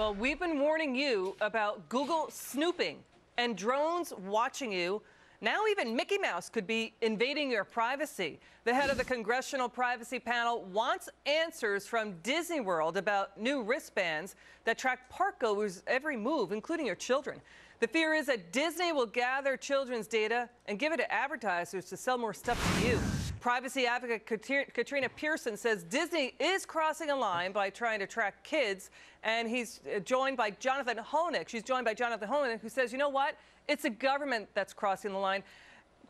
Well, we've been warning you about Google snooping and drones watching you. Now, even Mickey Mouse could be invading your privacy. The head of the Congressional Privacy Panel wants answers from Disney World about new wristbands that track parkgoers' every move, including your children. The fear is that Disney will gather children's data and give it to advertisers to sell more stuff to you. Privacy advocate Katrina Pierson says Disney is crossing a line by trying to track kids, and he's uh, joined by Jonathan Hoenig. She's joined by Jonathan Hoenig, who says, you know what? It's a government that's crossing the line.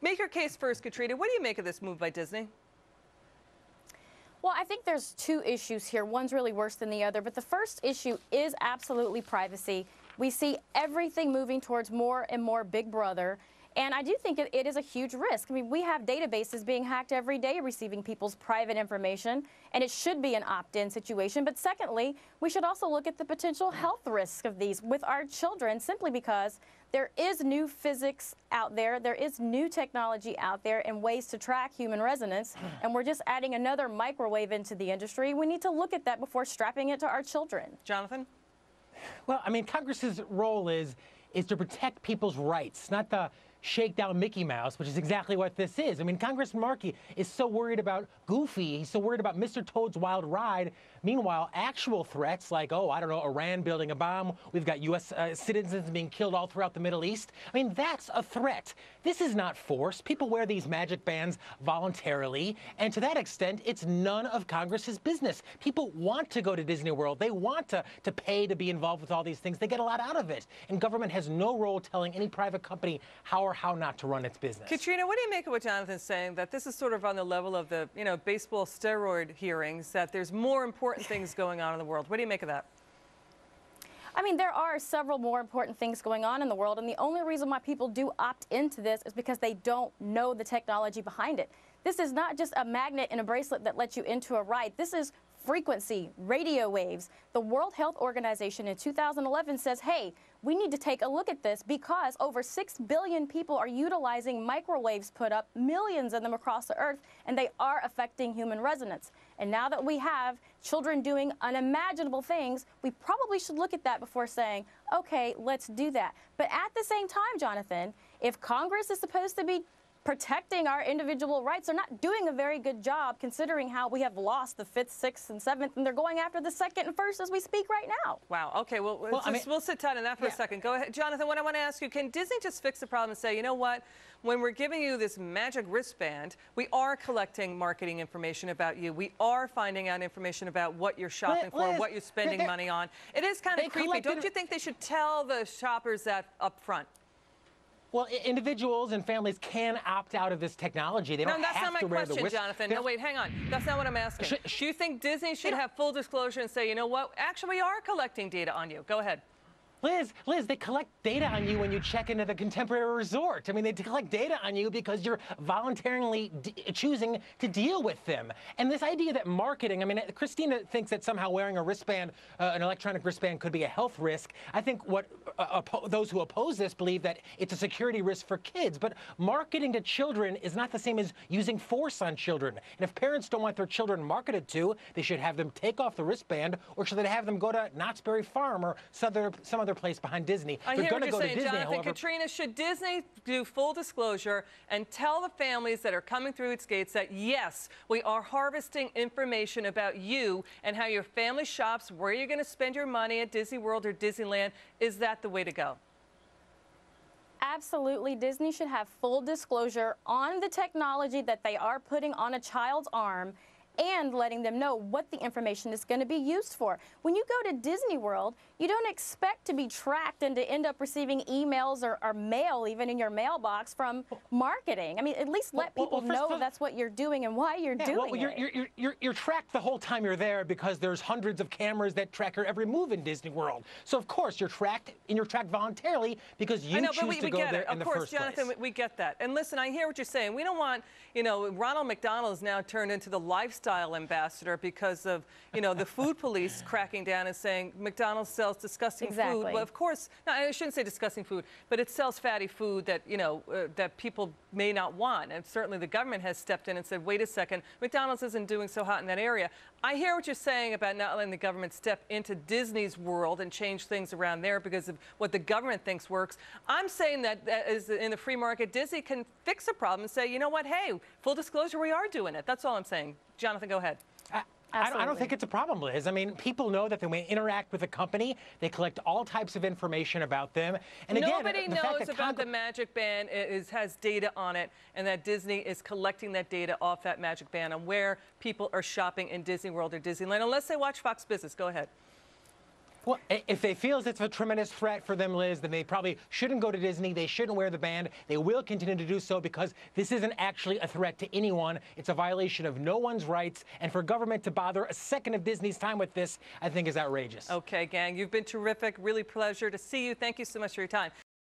Make your case first, Katrina. What do you make of this move by Disney? Well, I think there's two issues here. One's really worse than the other, but the first issue is absolutely privacy. We see everything moving towards more and more Big Brother. And I do think it, is a huge risk. I mean, we have databases being hacked every day receiving people's private information, and it should be an opt in situation. But secondly, we should also look at the potential health risk of these with our children simply because there is new physics out there, there is new technology out there, and ways to track human resonance. And we're just adding another microwave into the industry. We need to look at that before strapping it to our children. Jonathan? Well, I mean, Congress's role is is to protect people's rights, not the shakedown Mickey Mouse, which is exactly what this is. I mean, Congressman Markey is so worried about Goofy, he's so worried about Mr. Toad's Wild Ride. Meanwhile, actual threats like, oh, I don't know, Iran building a bomb, we've got U.S. Uh, citizens being killed all throughout the Middle East. I mean, that's a threat. This is not force. People wear these magic bands voluntarily, and to that extent, it's none of Congress's business. People want to go to Disney World. They want to, to pay to be involved with all these things. They get a lot out of it. And government has no role telling any private company how or how not to run its business. Katrina, what do you make of what Jonathan's saying, that this is sort of on the level of the, you know, baseball steroid hearings, that there's more important things going on in the world? What do you make of that? I mean, there are several more important things going on in the world, and the only reason why people do opt into this is because they don't know the technology behind it. This is not just a magnet and a bracelet that lets you into a ride. This is frequency, radio waves. The World Health Organization in 2011 says, hey, we need to take a look at this because over 6 billion people are utilizing microwaves put up, millions of them across the earth, and they are affecting human resonance. And now that we have children doing unimaginable things, we probably should look at that before saying, okay, let's do that. But at the same time, Jonathan, if Congress is supposed to be protecting our individual rights. They're not doing a very good job considering how we have lost the fifth, sixth, and seventh, and they're going after the second and first as we speak right now. Wow. Okay. Well, well I mean, we'll sit tight on that for yeah. a second. Go ahead, Jonathan. What I want to ask you: Can Disney just fix the problem and say, you know what? When we're giving you this magic wristband, we are collecting marketing information about you. We are finding out information about what you're shopping Liz, for, what you're spending money on. It is kind of creepy. Don't you think they should tell the shoppers that up front? Well, individuals and families can opt out of this technology. They don't no, that's have not my question, Jonathan. No, wait, hang on. That's not what I'm asking. Should, Do you think Disney should have full disclosure and say, you know what, actually we are collecting data on you? Go ahead. Liz, Liz, they collect data on you when you check into the contemporary resort. I mean, they collect data on you because you're voluntarily choosing to deal with them. And this idea that marketing, I mean, Christina thinks that somehow wearing a wristband, uh, an electronic wristband, could be a health risk. I think what uh, those who oppose this believe that it's a security risk for kids. But marketing to children is not the same as using force on children. And if parents don't want their children marketed to, they should have them take off the wristband, or should they have them go to Knott's Berry Farm or some other, some other other place behind Disney. I They're going to go saying, to Disney, Jonathan, however. Katrina, should Disney do full disclosure and tell the families that are coming through its gates that, yes, we are harvesting information about you and how your family shops, where you're going to spend your money at Disney World or Disneyland? Is that the way to go? Absolutely. Disney should have full disclosure on the technology that they are putting on a child's arm and letting them know what the information is going to be used for. When you go to Disney World, you don't expect to be tracked and to end up receiving emails or, or mail even in your mailbox from marketing. I mean, at least let well, people well, know that's what you're doing and why you're yeah, doing well, you're, it. You're, you're, you're tracked the whole time you're there because there's hundreds of cameras that track your every move in Disney World. So of course you're tracked and you're tracked voluntarily because you know, choose we, to we go there it. in of the course, first Jonathan, place. we get that. And listen, I hear what you're saying. We don't want, you know, Ronald McDonald is now turned into the lifestyle ambassador because of, you know, the food police cracking down and saying McDonald's sells disgusting exactly. food. Well, of course, no, I shouldn't say disgusting food, but it sells fatty food that, you know, uh, that people may not want. And certainly the government has stepped in and said, wait a second, McDonald's isn't doing so hot in that area. I hear what you're saying about not letting the government step into Disney's world and change things around there because of what the government thinks works. I'm saying that, that is in the free market, Disney can fix a problem and say, you know what, hey, full disclosure, we are doing it. That's all I'm saying. Jonathan, go ahead. I, I don't, I don't think it's a problem, Liz. I mean, people know that when they interact with a company, they collect all types of information about them. And again, Nobody the knows that about the Magic Band i- is, has data on it, and that Disney is collecting that data off that Magic Band on where people are shopping in Disney World or Disneyland, unless they watch Fox Business. Go ahead. Well, if they feel it's a tremendous threat for them, Liz, then they probably shouldn't go to Disney. They shouldn't wear the band. They will continue to do so because this isn't actually a threat to anyone. It's a violation of no one's rights. And for government to bother a second of Disney's time with this, I think is outrageous. Okay, gang, you've been terrific. Really pleasure to see you. Thank you so much for your time.